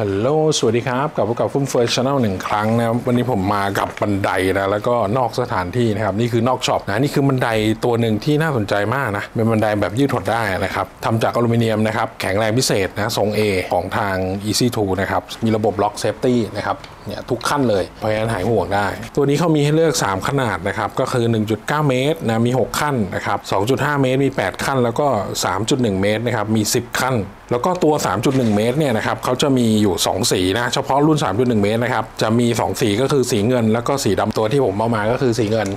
ฮัลโหล สวัสดีครับกลับพบกับฟุ้มเฟิร์ชแนลหนึ่งครั้งนะครับวันนี้ผมมากับบันไดนะแล้วก็นอกสถานที่นะครับนี่คือนอก shop นะนี่คือบันไดตัวหนึ่งที่น่าสนใจมากนะเป็นบันไดแบบยืดหดได้นะครับทำจากอลูมิเนียมนะครับแข็งแรงพิเศษนะทรง A ของทาง Easy 2นะครับมีระบบล็อก safety นะครับ เนี่ยทุกขั้นเลยเพราะฉะนั้นหายห่วงได้ ตัวนี้เขามีให้เลือก 3 ขนาดนะครับก็คือ 1.9 เมตรนะมี 6 ขั้นนะครับ 2.5 เมตรมี 8 ขั้น แล้วก็ 3.1 เมตรนะครับมี 10 ขั้น แล้วก็ตัว 3.1 เมตรเนี่ยนะครับเขาจะมีอยู่ 2 สีนะเฉพาะรุ่น 3.1 เมตรนะครับจะมี 2 สีก็คือสีเงิน แล้วก็สีดำตัวที่ผมเอามาก็คือสีเงิน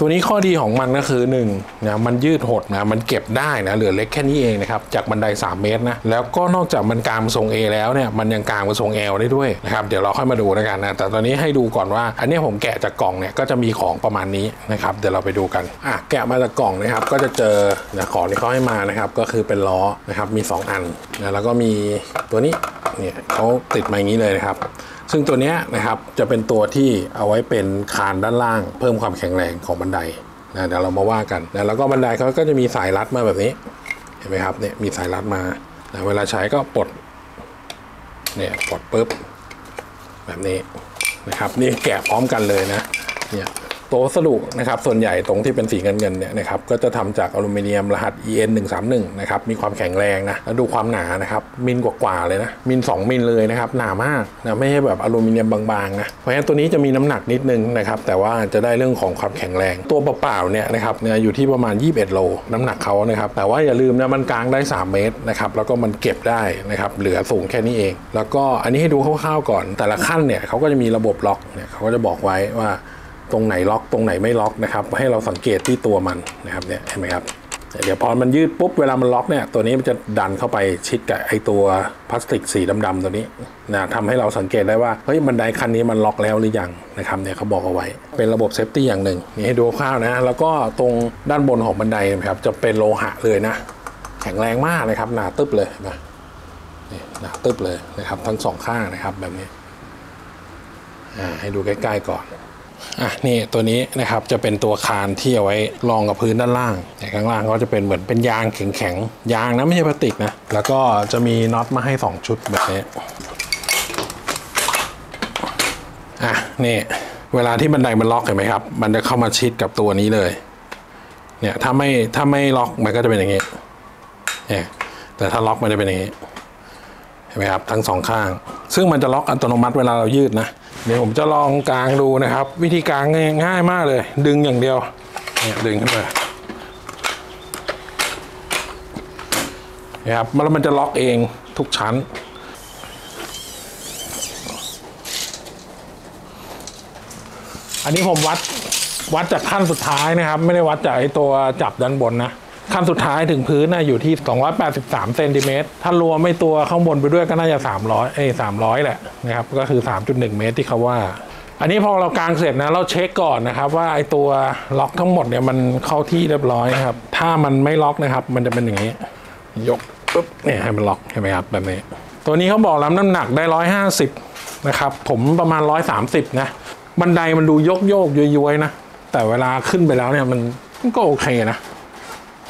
ตัวนี้ข้อดีของมันก็คือ1นะมันยืดหดนะมันเก็บได้นะเหลือเล็กแค่นี้เองนะครับจากบันได 3 เมตรนะแล้วก็นอกจากมันกางมาทรง A แล้วเนี่ยมันยังกางมาทรง L ได้ด้วยนะครับเดี๋ยวเราค่อยมาดูแล้วกันนะแต่ตอนนี้ให้ดูก่อนว่า อันนี้ผมแกะจากกล่องเนี่ยก็จะมีของประมาณนี้นะครับเดี๋ยวเราไปดูกันอะแกะมาจากกล่องนะครับก็จะเจอนะของที่เขาให้มานะครับก็คือเป็นล้อนะครับมี 2 อันนะแล้วก็มีตัวนี้ เนี่ยเขาติดมาอย่างนี้เลยนะครับ ซึ่งตัวเนี้ยนะครับจะเป็นตัวที่เอาไว้เป็นคานด้านล่าง เพิ่มความแข็งแรงของบันไดนะเดี๋ยวเรามาว่ากันนะแล้วก็บันไดเขาก็จะมีสายรัดมาแบบนี้เห็นไหมครับเนี่ยมีสายรัดมานะเวลาใช้ก็ปลดเนี่ยปลดปุ๊บแบบนี้นะครับ นี่แกะพร้อมกันเลยนะเนี่ย ตัววัสดุนะครับส่วนใหญ่ตรงที่เป็นสีเงินเงินเนี่ยนะครับก็จะทำจากอลูมิเนียมรหัส EN 1 3 1นะครับมีความแข็งแรงนะแล้วดูความหนานะครับมิลกว่าๆเลยนะมิล2มิลเลยนะครับหนามากนะไม่ใช่แบบอลูมิเนียมบางๆนะเพราะฉะนั้นตัวนี้จะมีน้ำหนักนิดนึงนะครับแต่ว่าจะได้เรื่องของความแข็งแรง ตัวเปล่าๆเนี่ยนะครับเนี่ยอยู่ที่ประมาณ 21 โลน้ำหนักเขานะครับแต่ว่าอย่าลืมนะมันกลางได้ 3 เมตรนะครับแล้วก็มันเก็บได้นะครับเหลือสูงแค่นี้เอง แล้วก็อันนี้ให้ดูคร่าวๆก่อน แต่ละขั้นเนี่ยเขาก็จะมีระบบล็อกเนี่ยเขาก็จะบอกไว้ว่า ตรงไหนล็อกตรงไหนไม่ล็อกนะครับ ให้เราสังเกตที่ตัวมันนะครับเนี่ยเห็นไหมครับเดี๋ยวพอมันยืดปุ๊บเวลามันล็อกเนี่ยตัวนี้มันจะดันเข้าไปชิดกับไอตัวพลาสติกสีดำๆตัวนี้นะทำให้เราสังเกตได้ว่าเฮ้ยบันไดคันนี้มันล็อกแล้วหรือยังนะครับเนี่ยเขาบอกเอาไว้ เป็นระบบ safety อย่างหนึ่งนี่ให้ดูคร่าวนะ แล้วก็ตรงด้านบนของบันไดนะครับจะเป็นโลหะเลยนะ แข็งแรงมากนะครับหนาตึบเลยนไหมนี่หนาตึบเลยนะครับทั้งสองข้างนะครับแบบนี้อ่าให้ดูใกล้ๆก่อน อะนี่ตัวนี้นะครับจะเป็นตัวคานที่เอาไว้รองกับพื้นด้านล่างแต่ข้างล่างก็จะเป็นเหมือนเป็นยางแข็งๆยางนะไม่ใช่พลาสติกนะแล้วก็จะมีน็อตมาให้ 2 ชุดแบบนี้อะนี่เวลาที่บันไดมันล็อกเห็นไหมครับ มันจะเข้ามาชิดกับตัวนี้เลย เนี่ยถ้าไม่ถ้าไม่ล็อกมันก็จะเป็นอย่างนี้เนี่ยแต่ถ้าล็อกมันจะเป็นอย่างนี้เห็นไหมครับทั้งสองข้าง ซึ่งมันจะล็อกอัตโนมัติเวลาเรายืดนะ เดี๋ยวผมจะลองกางดูนะครับ วิธีกางง่ายมากเลย ดึงอย่างเดียวเนี่ยดึงขึ้นมานะครับแล้วมันจะล็อกเองทุกชั้น อันนี้ผมวัดวัดจากขั้นสุดท้ายนะครับ ไม่ได้วัดจากไอตัวจับด้านบนนะ ขั้นสุดท้ายถึงพื้นนะอยู่ที่ 283เซนติเมตรถ้ารวมไม่ตัวข้างบนไปด้วยก็น่าจะ 300 เอ้ย300 แหละนะครับ ก็คือ 3.1 เมตรที่เขาว่า อันนี้พอเรากางเสร็จนะเราเช็คก่อนนะครับว่าไอตัวล็อกทั้งหมดเนี่ยมันเข้าที่เรียบร้อยครับ ถ้ามันไม่ล็อกนะครับ มันจะเป็นอย่างนี้ ยกปุ๊บเนี่ยให้มันล็อกเห็นไหมครับแบบนี้ ตัวนี้เขาบอกแล้วน้ำหนักได้ 150นะครับ ผมประมาณ 130 นะ บันไดมันดูยกโยกย้อยๆนะ แต่เวลาขึ้นไปแล้วเนี่ยมันก็โอเคนะ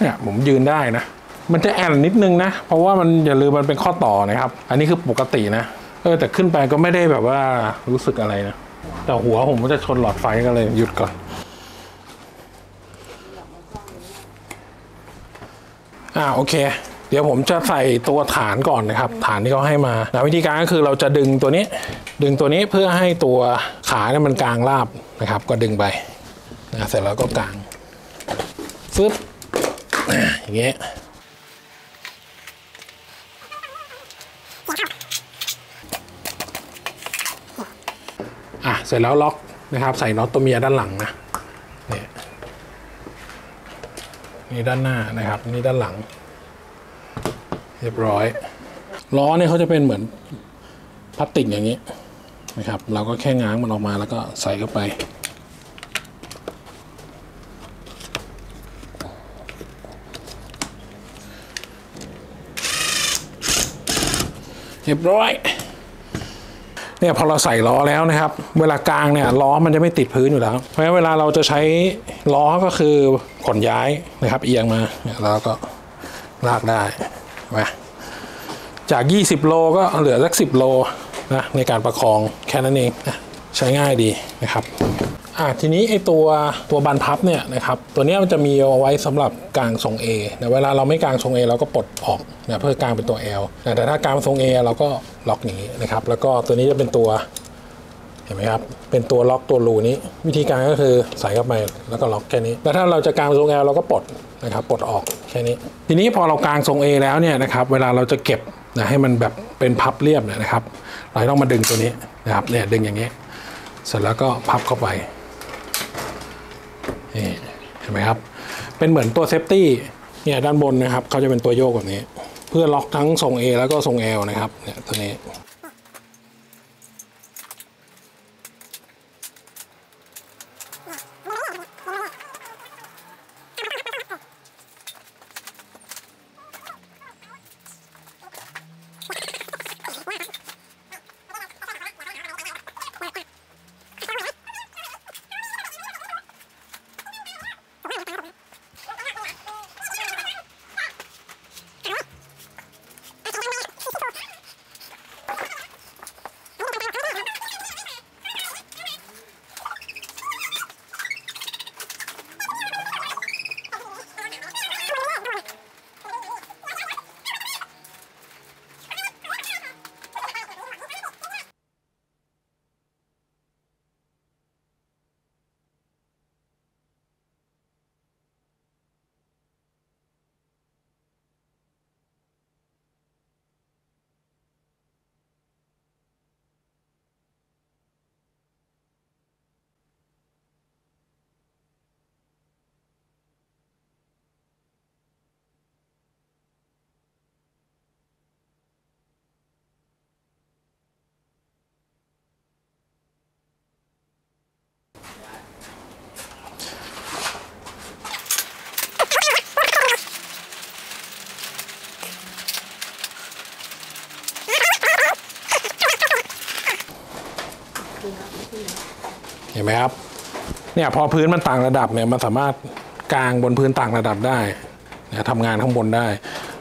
เนี่ยผมยืนได้นะ มันจะแอนนิดนึงนะ เพราะว่ามันอย่าลืมมันเป็นข้อต่อนะครับ อันนี้คือปกตินะ เออแต่ขึ้นไปก็ไม่ได้แบบว่ารู้สึกอะไรนะ แต่หัวผมมันจะชนหลอดไฟก็เลยหยุดก่อน อ่าโอเคเดี๋ยวผมจะใส่ตัวฐานก่อนนะครับ ฐานที่เขาให้มานะวิธีการก็คือเราจะดึงตัวนี้ ดึงตัวนี้เพื่อให้ตัวขาเนี่ยมันกลางราบนะครับ ก็ดึงไปนะเสร็จแล้วก็กลางฟึบ อ่าอย่างเงี้ยอะ เสร็จแล้วล็อกนะครับ ใส่น็อตตัวเมียด้านหลังนะเนี่ยนี่ด้านหน้านะครับ นี่ด้านหลัง เรียบร้อย ล้อเนี่ยเขาจะเป็นเหมือนพลาสติกอย่างนี้นะครับ เราก็แค่ง้างมันออกมาแล้วก็ใส่เข้าไป เรียบร้อยเนี่ยพอเราใส่ล้อแล้วนะครับ เวลากลางเนี่ยล้อมันจะไม่ติดพื้นอยู่แล้ว เพราะฉะนั้นเวลาเราจะใช้ล้อก็คือขนย้ายนะครับ เอียงมาเนี่ยแล้วก็ลากได้เห็นไหมจาก 20 โลก็เหลือสัก 10 โลนะในการประคองแค่นั้นเองนะใช้ง่ายดีนะครับ อะทีนี้ไอตัวตัวบานพับเนี่ยนะครับตัวนี้มันจะมีเอาไว้สำหรับกลางทรง A นะเวลาเราไม่กลางทรง A เราก็ปลดออกนะเพื่อกางเป็นตัว L นะแต่ถ้ากลางทรง A เราก็ล็อกอย่างนี้นะครับ แล้วก็ตัวนี้จะเป็นตัวเห็นไหมครับ เป็นตัวล็อกตัวรูนี้ วิธีการก็คือใส่เข้าไปแล้วก็ล็อกแค่นี้ แล้วถ้าเราจะกางทรง L เราก็ปลดนะครับปลดออกแค่นี้ ทีนี้พอเรากางทรง A แล้วเนี่ยนะครับเวลาเราจะเก็บนะให้มันแบบเป็นพับเรียบเนี่ยนะครับ เราต้องมาดึงตัวนี้นะครับเนี่ยดึงอย่างนี้ เสร็จแล้วก็พับเข้าไป นี่เห็นไหมครับ เป็นเหมือนตัว safety เนี่ยด้านบนนะครับเขาจะเป็นตัวโยกแบบนี้ เพื่อล็อกทั้งทรง A แล้วก็ทรง L นะครับเนี่ยตัวนี้ ไหมครับเนี่ยพอพื้นมันต่างระดับเนี่ยมันสามารถกางบนพื้นต่างระดับได้นะทำงานข้างบนได้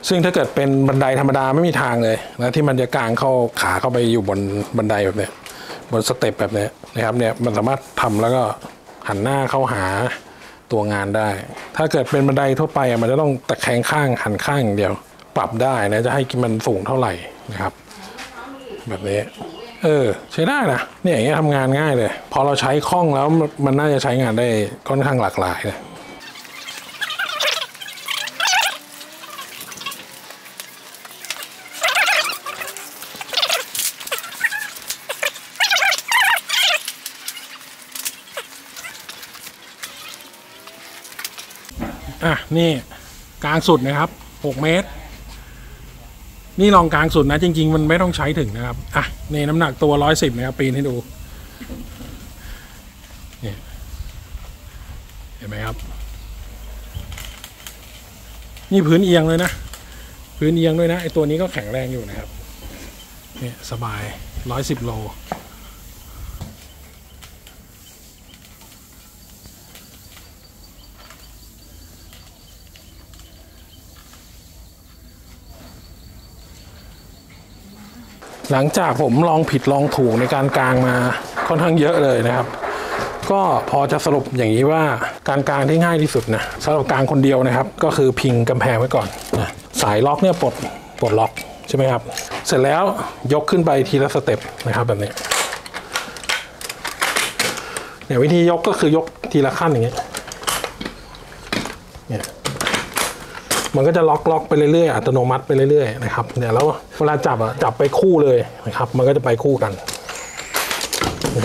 ซึ่งถ้าเกิดเป็นบันไดธรรมดาไม่มีทางเลยนะที่มันจะกางเข้าขาเข้าไปอยู่บนบันไดแบบเนี้ยบนสเต็ปแบบเนี้ยนะครับเนี่ยมันสามารถทำแล้วก็หันหน้าเข้าหาตัวงานได้ ถ้าเกิดเป็นบันไดทั่วไปอะมันจะต้องตะแคงข้างหันข้างอย่างเดียว ปรับได้นะจะให้มันสูงเท่าไหร่นะครับ แบบนี้ เออใช้ได้นะเนี่ยอย่างเงี้ยทำงานง่ายเลย พอเราใช้คล่องแล้วมันมันน่าจะใช้งานได้ค่อนข้างหลากหลายเลยอะนี่กลางสุดนะครับ 6 เมตร นี่ลองกลางสุดนะ จริง ๆ มันไม่ต้องใช้ถึงนะครับ อะ นี่น้ำหนักตัวร้อยสิบนะครับ ปีนให้ดูนี่เห็นไหมครับ นี่พื้นเอียงเลยนะ พื้นเอียงด้วยนะไอตัวนี้ก็แข็งแรงอยู่นะครับ เนี่ยสบายร้อยสิบโล หลังจากผมลองผิดลองถูกในการกางมาค่อนข้างเยอะเลยนะครับ ก็พอจะสรุปอย่างนี้ว่าการกางที่ง่ายที่สุดนะสำหรับกางคนเดียวนะครับ ก็คือพิงกำแพงไว้ก่อนนะสายล็อกเนี่ยปลดปลดล็อกใช่ไหมครับ เสร็จแล้วยกขึ้นไปทีละ step นะครับแบบนี้เนี่ยวิธียกก็คือยกทีละขั้นอย่างเงี้ย มันก็จะล็อกล็อกไปเรื่อยๆอัตโนมัติไปเรื่อยๆนะครับเนี่ยแล้วเวลาจับอะจับไปคู่เลยนะครับ มันก็จะไปคู่กัน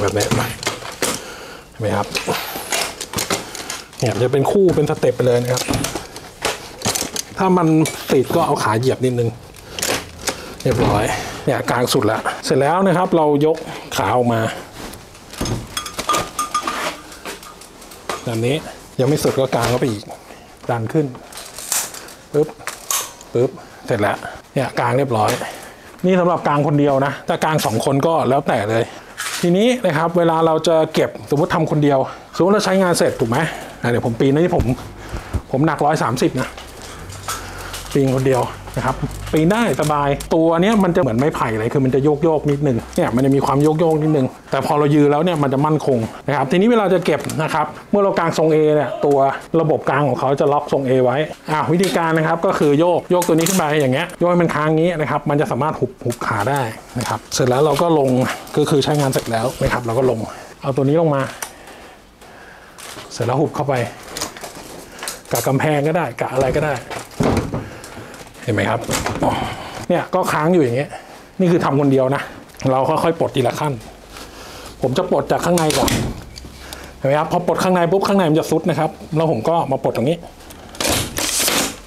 แบบนี้ไปเห็นไหมครับเนี่ยจะเป็นคู่เป็นสเต็ปไปเลยนะครับ ถ้ามันติดก็เอาขาเหยียบนิดนึง เรียบร้อยเนี่ยกลางสุดแล้ว เสร็จแล้วนะครับเรายกขาออกมาแบบนี้ยังไม่สุดก็กลางเขาไปอีกดันขึ้น ปึ๊บปึ๊บเสร็จแล้วเนี่ยกลางเรียบร้อย นี่สำหรับกลางคนเดียวนะแต่กลางสองคนก็แล้วแต่เลย ทีนี้นะครับเวลาเราจะเก็บสมมติทำคนเดียว สมมติเราใช้งานเสร็จถูกไหมเดี๋ยวผมปีนนะที่ผมผมหนักร้อยสามสิบนะปีนคนเดียว นะครับปีนได้สบายตัวเนี้ยมันจะเหมือนไม้ไผ่เลยคือมันจะโยกโยกนิดนึงเนี่ยมันจะมีความโยกโยกนิดนึงแต่พอเรายืนแล้วเนี่ยมันจะมั่นคงนะครับทีนี้เวลาจะเก็บนะครับเมื่อเรากางทรง A เนี่ยตัวระบบกลางของเขาจะล็อกทรง A ไว้อ่าวิธีการนะครับก็คือโยกโยกตัวนี้ขึ้นไปอย่างเงี้ยโยกให้มันค้างงี้นะครับมันจะสามารถหุบหุบขาได้นะครับเสร็จแล้วเราก็ลงก็คือใช้งานเสร็จแล้วนะครับเราก็ลงเอาตัวนี้ลงมา เสร็จแล้วหุบเข้าไปกะกำแพงก็ได้กะอะไรก็ได้ เห็นไหมครับเนี่ยก็ค้างอยู่อย่างเงี้ยนี่คือทำคนเดียวนะ เราค่อยๆปลดทีละขั้น ผมจะปลดจากข้างในก่อนเห็นไหมครับพอปลดข้างในปุ๊บข้างในมันจะซุดนะครับ แล้วผมก็มาปลดตรงนี้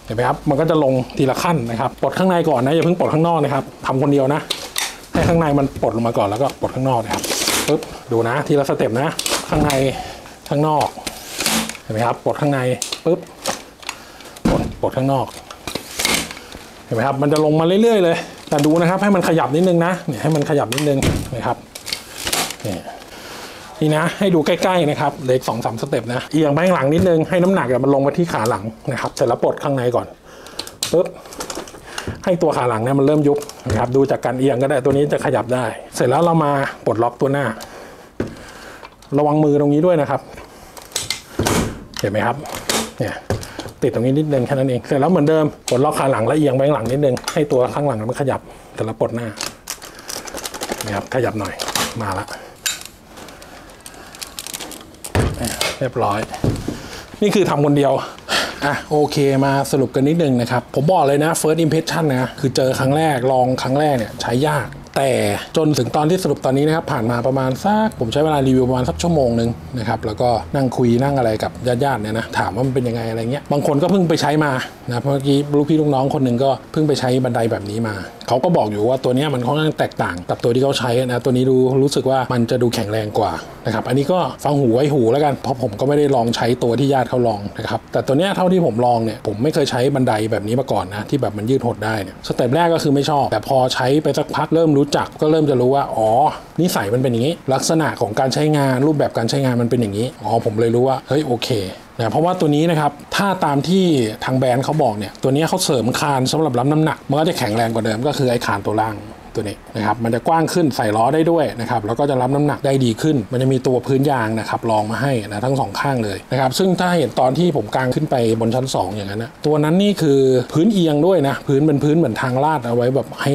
เห็นไหมครับมันก็จะลงทีละขั้นนะครับปลดข้างในก่อนนะอย่าเพิ่งปลดข้างนอกนะครับทำคนเดียวนะให้ข้างในมันปลดลงมาก่อนแล้วก็ปลดข้างนอกนะครับปุ๊บดูนะ ทีละสเต็ปนะ ข้างในข้างนอกเห็นไหมครับปลดข้างในปุ๊บปลดปลดข้างนอก เห็นไหมครับมันจะลงมาเรื่อยๆเลย แต่ดูนะครับให้มันขยับนิดนึงนะเนี่ยให้มันขยับนิดนึงนะครับนี่นี่นะให้ดูใกล้ๆนะครับเล็กสองสามสเต็ปนะเอียงไปข้างหลังนิดนึงให้น้ำหนักมันลงมาที่ขาหลังนะครับเสร็จแล้วปลดข้างในก่อนปึ๊บให้ตัวขาหลังเนี่ยมันเริ่มยุบนะครับดูจากการเอียงก็ได้ตัวนี้จะขยับได้ เสร็จแล้วเรามาปลดล็อกตัวหน้า ระวังมือตรงนี้ด้วยนะครับ เห็นไหมครับเนี่ย ติดตรงนี้นิดนึงแค่นั้นเองเสร็จแล้วเหมือนเดิมปลดล็อกขาหลังและเอียงไปข้างหลังนิดนึงให้ตัวข้างหลังมันขยับแต่ละปลดหน้านะครับขยับหน่อยมาละเรียบร้อย นี่คือทำคนเดียวอะโอเคมาสรุปกันนิดนึงนะครับ ผมบอกเลยนะ first impression นะคือเจอครั้งแรกลองครั้งแรกเนี่ยใช้ยาก แต่จนถึงตอนที่สรุปตอนนี้นะครับผ่านมาประมาณสักผมใช้เวลารีวิวประมาณสักชั่วโมงหนึ่งนะครับแล้วก็นั่งคุยนั่งอะไรกับญาติๆเนี่ยนะถามว่ามันเป็นยังไงอะไรเงี้ยบางคนก็เพิ่งไปใช้มานะเมื่อกี้ลูกพี่ลูกน้องคนหนึ่งก็เพิ่งไปใช้บันไดแบบนี้มาเขาก็บอกอยู่ว่าตัวนี้มันค่อนข้างแตกต่างกับตัวที่เขาใช้นะตัวนี้ดูรู้สึกว่ามันจะดูแข็งแรงกว่านะครับอันนี้ก็ฟังหูไว้หูแล้วกันเพราะผมก็ไม่ได้ลองใช้ตัวที่ญาติเขาลองนะครับแต่ตัวนี้เท่าที่ผมลองเนี่ยผมไม่เคยใช้บันไดแบบนี้มาก่อนนะที่แบบมันยืดหดได้เนี่ยสเต็ปแรกก็คือไม่ชอบ แต่พอใช้ไปสักพักเริ่มรู้จักก็เริ่มจะรู้ว่าอ๋อนิสัยมันเป็นอย่างนี้ ลักษณะของการใช้งานรูปแบบการใช้งานมันเป็นอย่างนี้อ๋อผมเลยรู้ว่าเฮ้ยโอเคนะเพราะว่าตัวนี้นะครับถ้าตามที่ทางแบรนด์เขาบอกเนี่ยตัวนี้เขาเสริมคานสำหรับรับน้ำหนักมันก็จะแข็งแรงกว่าเดิมก็คือไอ้คานตัวล่าง ตัวนี้นะครับมันจะกว้างขึ้นใส่ล้อได้ด้วยนะครับแล้วก็จะรับน้ำหนักได้ดีขึ้น มันจะมีตัวพื้นยางนะครับรองมาให้นะทั้งสองข้างเลยนะครับซึ่งถ้าเห็นตอนที่ผมกางขึ้นไปบนชั้น 2 อย่างนั้นนะตัวนั้นนี่คือพื้นเอียงด้วยนะพื้นเป็นพื้นเหมือนทางลาดเอาไว้แบบให้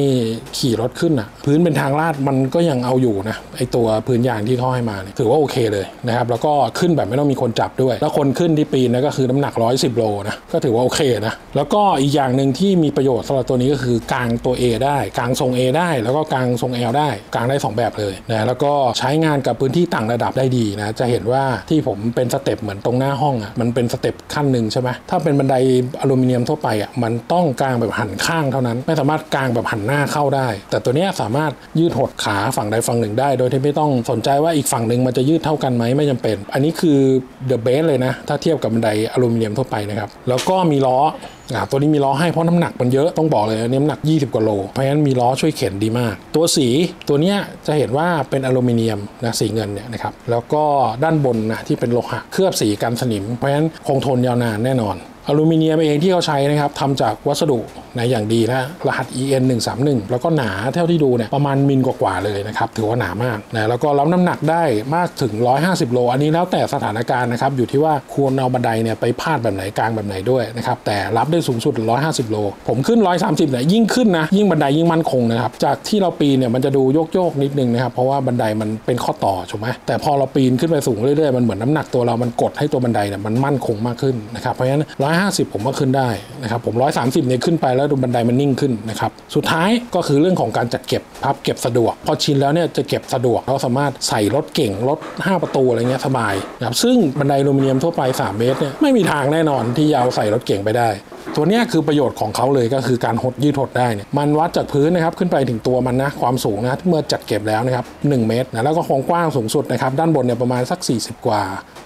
ขี่รถขึ้นนะพื้นเป็นทางลาดมันก็ยังเอาอยู่นะไอตัวพื้นยางที่เขาให้มาเนี่ยถือว่าโอเคเลยนะครับแล้วก็ขึ้นแบบไม่ต้องมีคนจับด้วย แล้วคนขึ้นที่ปีนนะก็คือน้ำหนัก 110 โลนะก็ถือว่าโอเคนะแล้วก็อีกอย่างหนึ่งที่มีประโยชน์สำหรับตัวนี้ก็คือกางตัว A ได้กางทรง A ได้แล้วก็กางทรง L ได้กางได้ 2 แบบเลยนะแล้วก็ใช้งานกับพื้นที่ต่างระดับได้ดีนะจะเห็นว่าที่ผมเป็น step เหมือนตรงหน้าห้องอะมันเป็น step ขั้นหนึ่งใช่ไหมถ้าเป็นบันไดอลูมิเนียมทั่วไปอะมันต้องกางแบบหันข้างเท่านั้น ไม่สามารถกางแบบหันหน้าเข้าได้ แต่ตัวนี้สามารถยืดหดขาฝั่งใดฝั่งหนึ่งได้ โดยที่ไม่ต้องสนใจว่าอีกฝั่งหนึ่งมันจะยืดเท่ากันไหมไม่จำเป็น อันนี้คือ the best เลยนะถ้าเทียบกับบันไดอลูมิเนียมทั่วไปนะครับแล้วก็มีล้ออ่าตัวนี้มีล้อให้เพราะน้ำหนักมันเยอะต้องบอกเลยน้ำหนัก 20กว่าโลเพราะฉะนั้นมีล้อช่วยเข็นดีมาก ตัวสีตัวเนี้ยจะเห็นว่าเป็นอลูมิเนียมนะสีเงินเนี่ยนะครับแล้วก็ด้านบนนะที่เป็นโลหะเคลือบสีกันสนิม เพราะฉะนั้นคงทนยาวนานแน่นอนอลูมิเนียมเองที่เขาใช้นะครับทำจากวัสดุนะอย่างดีนะรหัส EN 1 3 1 แล้วก็หนาเท่าที่ดูเนี่ยประมาณมิลกว่าๆเลยนะครับถือว่าหนามากนะแล้วก็รับน้ำหนักได้มากถึง 150 โล อันนี้แล้วแต่สถานการณ์นะครับอยู่ที่ว่าควรเอาบันไดเนี่ยไปพาดแบบไหนกลางแบบไหนด้วยนะครับแต่รับได้สูงสุด 150 โล ผมขึ้น 130เนี่ยยิ่งขึ้นนะยิ่งบันไดยิ่งมั่นคงนะครับจากที่เราปีนเนี่ยมันจะดูโยกๆนิดนึงนะครับเพราะว่าบันไดมันเป็นข้อต่อถูกไหมแต่พอเราปีนขึ้นไปสูงเรื่อยๆมันเหมือนน้ำหนักตัวเรามันกดให้ตัวบันไดเนี่ยมันมั่นคงมากขึ้นนะครับเพราะฉะนั้น 150 ผมว่าขึ้นได้นะครับผม 130เนี่ยขึ้นไปแแล้วดูบันไดมันนิ่งขึ้นนะครับสุดท้ายก็คือเรื่องของการจัดเก็บพับเก็บสะดวก พอชินแล้วเนี่ยจะเก็บสะดวกเราสามารถใส่รถเก่งรถ 5 ประตูอะไรเงี้ยสบายนะครับซึ่งบันไดอลูมิเนียมทั่วไป 3 เมตรเนี่ยไม่มีทางแน่นอนที่จะเอาใส่รถเก่งไปได้ตัวนี้คือประโยชน์ของเขาเลยก็คือการหดยืดหดได้เนี่ยมันวัดจากพื้นนะครับขึ้นไปถึงตัวมันนะความสูงนะเมื่อจัดเก็บแล้วนะครับ1เมตรนะแล้วก็ความกว้างสูงสุดนะครับด้านบนเนี่ยประมาณสัก 40 กว่า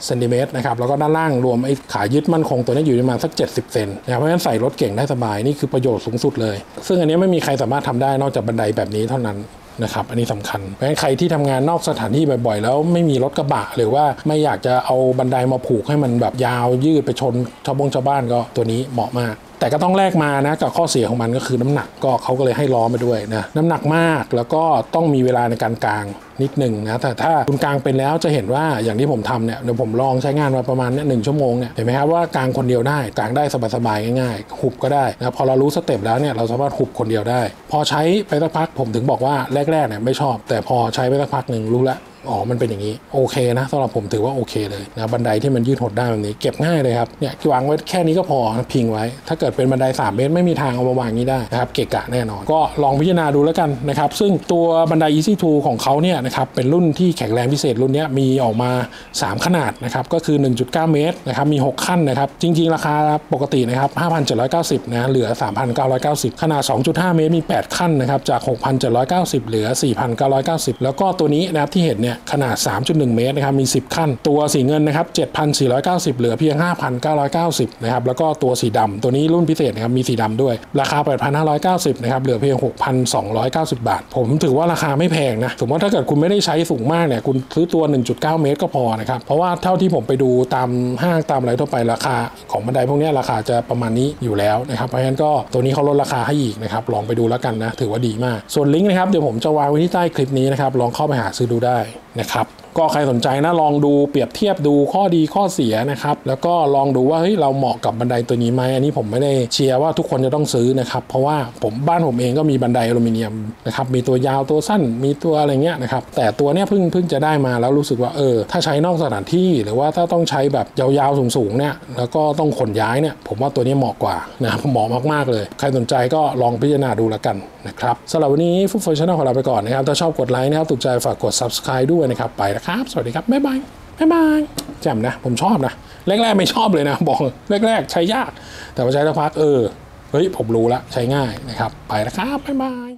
เซนติเมตรนะครับแล้วก็ด้านล่างรวมไอ้ขายึดมั่นคงตัวนี้อยู่ประมาณสัก 70 เซนนะครับเพราะฉะนั้นใส่รถเก่งได้สบายนี่คือประโยชน์สูงสุดเลย ซึ่งอันนี้ไม่มีใครสามารถทำได้นอกจากบันไดแบบนี้เท่านั้น นะครับอันนี้สำคัญเพราะฉะนั้นใครที่ทำงานนอกสถานที่บ่อยๆ แล้วไม่มีรถกระบะ หรือว่าไม่อยากจะเอาบันไดมาผูกให้มันแบบยาวยืดไปชนชาวบงชาวบ้านก็ตัวนี้เหมาะมากแต่ก็ต้องแลกมานะกับข้อเสียของมันก็คือน้ำหนักก็เขาก็เลยให้ล้อมาด้วยนะน้ำหนักมากแล้วก็ต้องมีเวลาในการกลางนิดหนึ่งนะแต่ถ้าคุณกลางเป็นแล้วจะเห็นว่าอย่างที่ผมทำเนี่ยเดี๋ยวผมลองใช้งานมาประมาณเนี่ยหนึ่งชั่วโมงเนี่ยเห็นไหมครับว่ากลางคนเดียวได้กลางได้สบายๆง่ายๆหุบก็ได้นะพอเรารู้สเต็ปแล้วเนี่ยเราสามารถหุบคนเดียวได้ พอใช้ไปสักพักผมถึงบอกว่าแรกๆเนี่ยไม่ชอบ แต่พอใช้ไปสักพักหนึ่งรู้แล้ว อ๋อมันเป็นอย่างนี้โอเคนะสำหรับผมถือว่าโอเคเลยนะบันไดที่มันยืดหดได้แบบนี้เก็บง่ายเลยครับเนี่ยวางไว้แค่นี้ก็พอพิงไว้ ถ้าเกิดเป็นบันได 3 เมตรไม่มีทางเอามาวางนี้ได้นะครับเกะกะแน่นอน ก็ลองพิจารณาดูแล้วกันนะครับซึ่งตัวบันได Easy 2ของเขาเนี่ยนะครับเป็นรุ่นที่แข็งแรงพิเศษรุ่นนี้มีออกมา 3 ขนาดนะครับก็คือ 1.9 เมตรนะครับมี 6 ขั้นนะครับจริง ๆ ราคาปกตินะครับ5,790นะเหลือ 3,990 ขนาด 2.5 เมตรมี 8 ขั้นนะครับจาก 6,790 เหลือ 4,990 แล้วก็ตัวนี้นะครับที่เห็นเนี่ยขนาด 3.1 เมตรนะครับมี 10 ขั้น ตัวสีเงินนะครับ7,490 เหลือเพียง 5,990นะครับแล้วก็ตัวสีดำตัวนี้รุ่นพิเศษนะครับมีสีดำด้วย ราคา 8,590นะครับเหลือเพียง 6,290 บาท ผมถือว่าราคาไม่แพงนะสมมติว่าถ้าเกิดคุณไม่ได้ใช้สูงมากเนี่ยคุณซื้อตัว 1.9 เมตรก็พอนะครับเพราะว่าเท่าที่ผมไปดูตามห้างตามอะไรทั่วไปราคาของบันไดพวกนี้ราคาจะประมาณนี้อยู่แล้วนะครับเพราะฉะนั้นก็ตัวนี้เขาลดราคาให้อีกนะครับลองไปดูแล้วกันนะถือว่าดีมาก ส่วนลิงก์นะครับเดี๋ยวผมจะวางไว้ที่ใต้คลิปนี้นะครับลองเข้าไปหาซื้อดูได้ นะครับ ก็ใครสนใจนะลองดูเปรียบเทียบดูข้อดีข้อเสียนะครับแล้วก็ลองดูว่าเฮ้ยเราเหมาะกับบันไดตัวนี้ไหมอันนี้ผมไม่ได้เชียร์ว่าทุกคนจะต้องซื้อนะครับเพราะว่าผมบ้านผมเองก็มีบันไดอลูมิเนียมนะครับมีตัวยาวตัวสั้นมีตัวอะไรเงี้ยนะครับแต่ตัวเนี้ยเพิ่งเพิ่งจะได้มาแล้วรู้สึกว่าเออถ้าใช้นอกสถานที่หรือว่าถ้าต้องใช้แบบยาวๆสูงๆเนี่ยแล้วก็ต้องขนย้ายเนี่ยผมว่าตัวนี้เหมาะกว่านะครับเหมาะมากๆเลย ใครสนใจก็ลองพิจารณาดูแล้วกันนะครับสำหรับวันนี้ฟุตฟอร์ชั่นของเราไปก่อนนะครับถ้าชอบกดไลค์นะครับถูกใจฝากกด subscribe ด้วยนะครับไปนะครับ สวัสดีครับ bye bye bye bye แจ่มนะ ผมชอบนะ แรกๆไม่ชอบเลยนะบอกแรก ๆ ใช้ยาก แต่พอใช้สักพักเออเฮ้ยผมรู้ละใช้ง่ายนะครับ ไปนะครับบ๊ายบาย